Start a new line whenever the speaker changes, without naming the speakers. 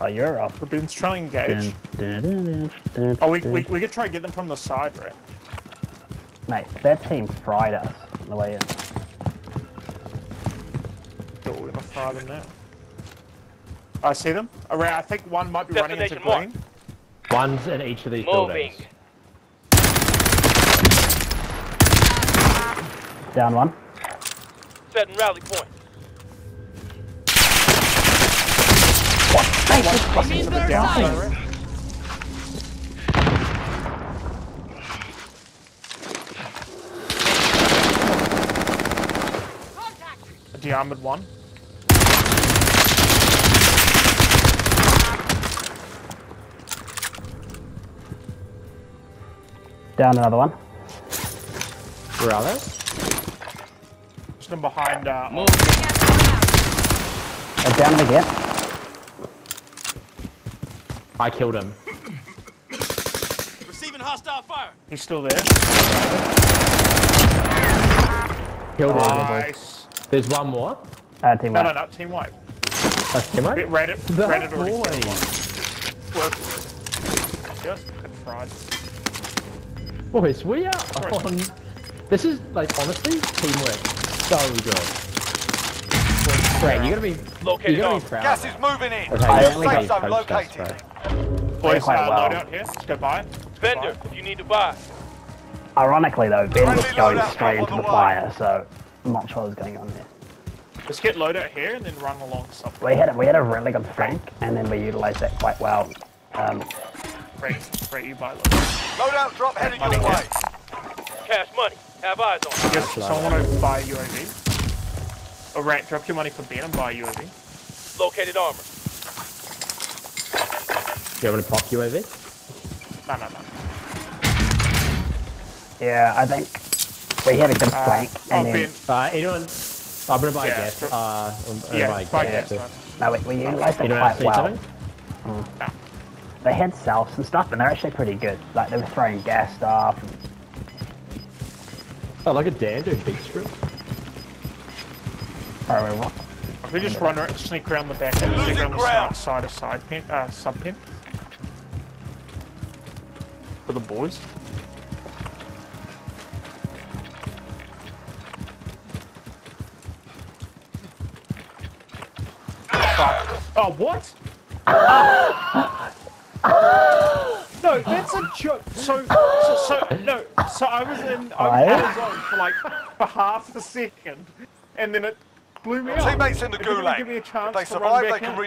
Oh, you're up.
The Ben's trying to engage.
Dun, dun, dun, dun,
Oh, we, we, we could try and get them from the side, right?
Mate, their team fried us on the way in.
They're all gonna fire them now. I see them. Around, I think one might be running into
Destination
green.
One's in each of these
Moving.
buildings.
Down one.
Setting rally point.
One's crossing to the downside, right? A de-armored one.
Down another one.
Where are they?
Just them behind. Uh, oh,
Uh, down it again.
I killed him.
Receiving hostile fire.
he's still there.
Killed him.
Nice.
There's one more.
Uh, team
No,
wipe.
no, no. Team wipe.
That's him, right?
Reddit.
The
Reddit already
boy.
killed one. Work. Just got fried.
Boys, we are on. This is like honestly teamwork. So good. Great, you gotta be.
Located
You gotta be proud.
Gas is moving in.
Okay,
I
you
only
gotta
got-
coach
located.
Us.
Boys,
quite
uh,
well.
load out here. Let's go buy it. Let's go
Vendor,
buy
if you need to buy.
Ironically though, Ben was going straight into
the
the fire, so I'm not sure what's going on there.
Let's get load out here and then run along something.
We had a, we had a really good flank, and then we utilised that quite well. Um,
Great, great you buy load.
Loadout drop headed your way.
Cash money. Have eyes on. it.
Yes, someone want to buy a UAV. Alright, drop your money for Ben and buy a UAV.
Located armor.
Do you want to pop UAV?
No, no, no.
yeah, I think we had a good
Uh,
flank, and then
Ben.
Uh, anyone? I'm gonna buy
Yeah,
a gas.
sure.
Uh, I'm
Yeah,
buy
buy
a
gas,
gas.
no, we, we utilised it
Anyone
quite well.
something?
No.
They had selfs and stuff, and they're actually pretty good. Like they were throwing gas stuff. And,
Oh, like a Dando big strip.
we were-
If we just run, around- sneak around the back and sneak around the
ground.
side, side of side pin, uh, sub pin. For the boys. Fuck. Oh, what? no, that's a joke. So, so, so, no. So I was in, I was
Right.
out zone for like for half a second, and then it blew me up.
Teammates in the
It didn't
gulag.
give me a chance
If they
to run
survive, they can
in.